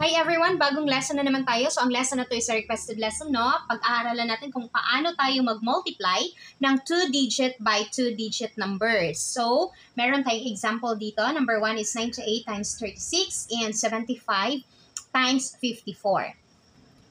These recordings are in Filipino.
Hi everyone! Bagong lesson na naman tayo. So ang lesson na to is a requested lesson, no? Pag-aaralan natin kung paano tayo mag-multiply ng 2-digit by 2-digit numbers. So, meron tayong example dito. Number 1 is 98 times 36 and 75 times 54.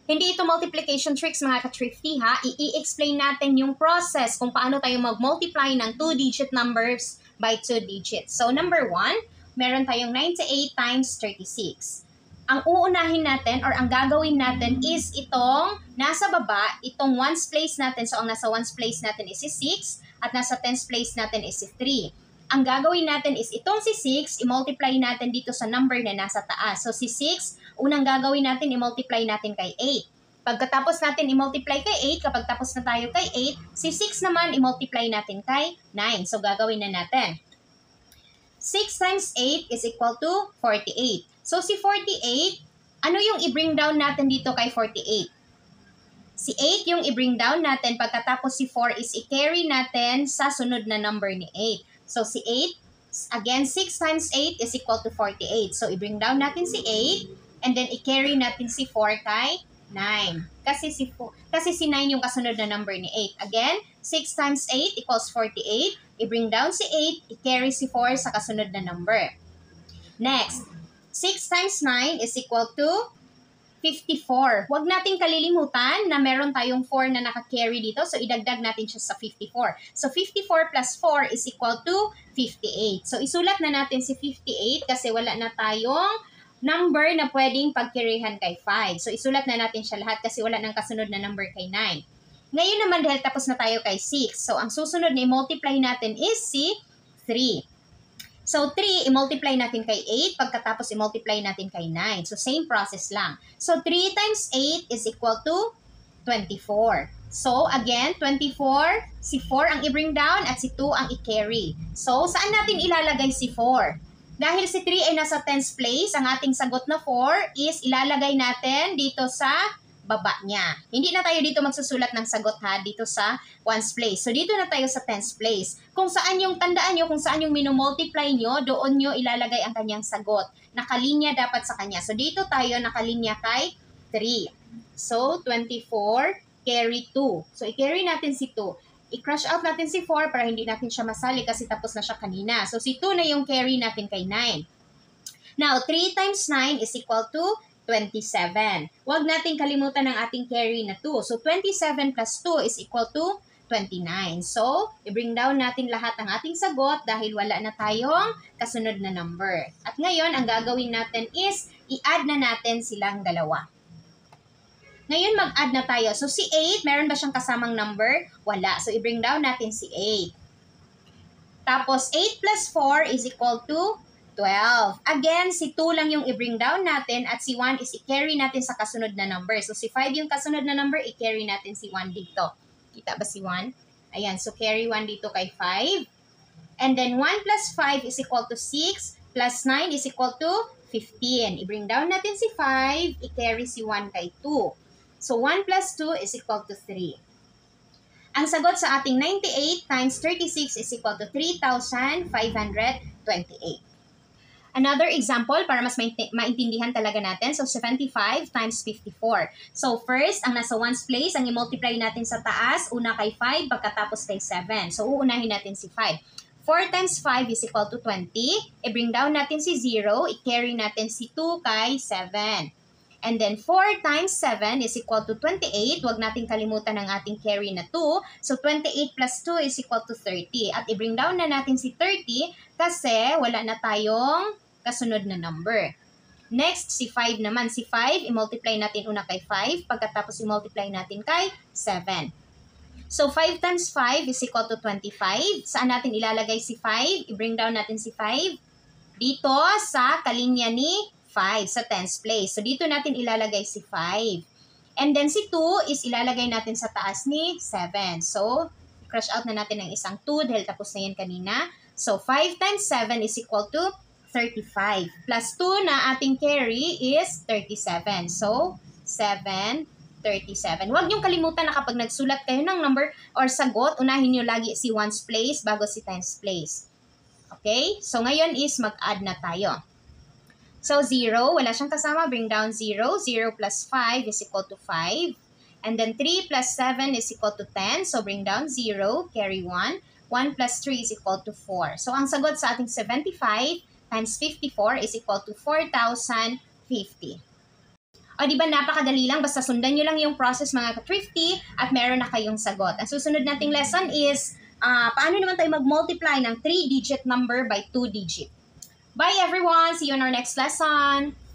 Hindi ito multiplication tricks mga ka-thrifty ha. I-explain natin yung process kung paano tayo mag-multiply ng 2-digit numbers by 2 digits. So number 1, meron tayong 98 times 36 ang uunahin natin or ang gagawin natin is itong nasa baba, itong ones place natin. So, ang nasa ones place natin is si 6 at nasa tens place natin is si 3. Ang gagawin natin is itong si 6, i-multiply natin dito sa number na nasa taas. So, si 6, unang gagawin natin, i-multiply natin kay 8. Pagkatapos natin i-multiply kay 8, kapag tapos na tayo kay 8, si 6 naman i-multiply natin kay 9. So, gagawin na natin. 6 times 8 is equal to 48. So, si 48, ano yung i-bring down natin dito kay 48? Si 8 yung i-bring down natin, pagkatapos si 4 is i-carry natin sa sunod na number ni 8. So, si 8, again, 6 times 8 is equal to 48. So, i-bring down natin si 8, and then i-carry natin si 4 kay 9. Kasi si, 4, kasi si 9 yung kasunod na number ni 8. Again, 6 times 8 equals 48. I-bring down si 8, i-carry si 4 sa kasunod na number. Next, 6 times 9 is equal to 54. Huwag nating kalilimutan na meron tayong 4 na naka-carry dito. So, idagdag natin siya sa 54. So, 54 plus 4 is equal to 58. So, isulat na natin si 58 kasi wala na tayong number na pwedeng pagkirihan kay 5. So, isulat na natin siya lahat kasi wala nang kasunod na number kay 9. Ngayon naman dahil tapos na tayo kay 6. So, ang susunod na i-multiply natin is si 3. So, 3, i-multiply natin kay 8. Pagkatapos, i-multiply natin kay 9. So, same process lang. So, 3 times 8 is equal to 24. So, again, 24, si 4 ang i-bring down at si 2 ang i-carry. So, saan natin ilalagay si 4? Dahil si 3 ay nasa tens place, ang ating sagot na 4 is ilalagay natin dito sa baba niya. Hindi na tayo dito magsusulat ng sagot ha, dito sa ones place. So, dito na tayo sa tens place. Kung saan yung, tandaan nyo, kung saan yung minumultiply nyo, doon nyo ilalagay ang kanyang sagot. Nakalinya dapat sa kanya. So, dito tayo nakalinya kay 3. So, 24, carry 2. So, i-carry natin si 2. I-crush out natin si 4 para hindi natin siya masali kasi tapos na siya kanina. So, si 2 na yung carry natin kay 9. Now, 3 times 9 is equal to 27. Huwag nating kalimutan ang ating carry na 2. So, 27 plus 2 is equal to 29. So, i-bring down natin lahat ng ating sagot dahil wala na tayong kasunod na number. At ngayon, ang gagawin natin is i-add na natin silang dalawa. Ngayon, mag-add na tayo. So, si 8, meron ba siyang kasamang number? Wala. So, i-bring down natin si 8. Tapos, 8 plus 4 is equal to 12. Again, si 2 lang yung i-bring down natin at si 1 is i-carry natin sa kasunod na number. So, si 5 yung kasunod na number, i-carry natin si 1 dito. Kita ba si 1? Ayan, so carry 1 dito kay 5. And then 1 plus 5 is equal to 6 plus 9 is equal to 15. I-bring down natin si 5, i-carry si 1 kay 2. So, 1 plus 2 is equal to 3. Ang sagot sa ating 98 times 36 is equal to 3,528. Another example para mas maintindihan talaga natin. So, 75 times 54. So, first, ang nasa ones place, ang i-multiply natin sa taas, una kay 5, pagkatapos kay 7. So, uunahin natin si 5. 4 times 5 is equal to 20. I-bring down natin si 0. I-carry natin si 2 kay 7. And then 4 times 7 is equal to 28. Huwag natin kalimutan ang ating carry na 2. So 28 plus 2 is equal to 30. At i-bring down na natin si 30 kasi wala na tayong kasunod na number. Next, si 5 naman. Si 5, i-multiply natin una kay 5. Pagkatapos i-multiply natin kay 7. So, 5 times 5 is equal to 25. Saan natin ilalagay si 5? I-bring down natin si 5 dito sa kalinya ni 5 sa tens place. So, dito natin ilalagay si 5. And then, si 2 is ilalagay natin sa taas ni 7. So, crush out na natin ng isang 2 dahil tapos na yan kanina. So, 5 times 7 is equal to 35. Plus 2 na ating carry is 37. So, 7, 37. Huwag niyong kalimutan na kapag nagsulat kayo ng number or sagot, unahin niyo lagi si ones place bago si tens place. Okay? So, ngayon is mag-add na tayo. So, 0, wala siyang kasama, bring down 0. 0 plus 5 is equal to 5. And then 3 plus 7 is equal to 10. So, bring down 0, carry 1. 1 plus 3 is equal to 4. So, ang sagot sa ating 75 times 54 is equal to 4,050. O, di ba napakadali lang, basta sundan nyo lang yung process mga ka-thrifty at meron na kayong sagot. Ang susunod nating lesson is, uh, paano naman tayo mag-multiply ng 3-digit number by 2-digit. Bye everyone! See you in our next lesson!